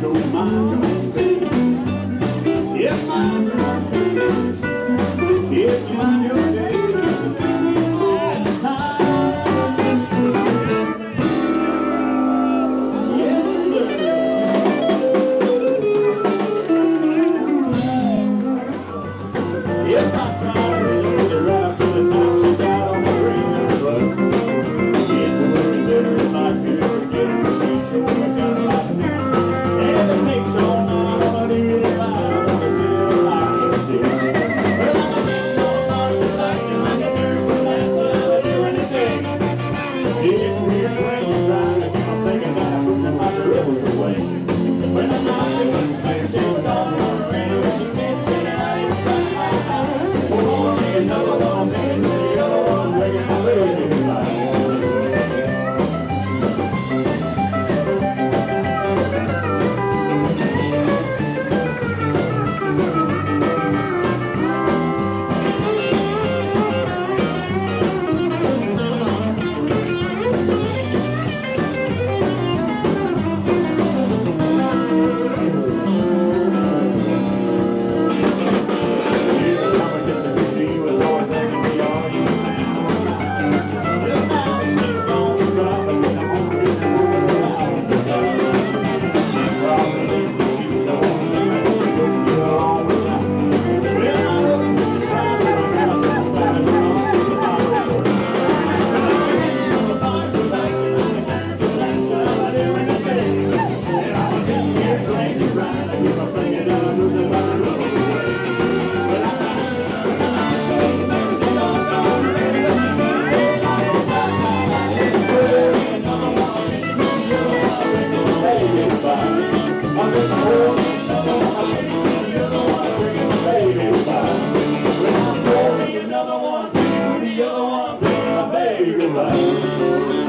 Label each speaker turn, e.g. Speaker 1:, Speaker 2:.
Speaker 1: So mind your own mind you're the one I'm telling my baby goodbye.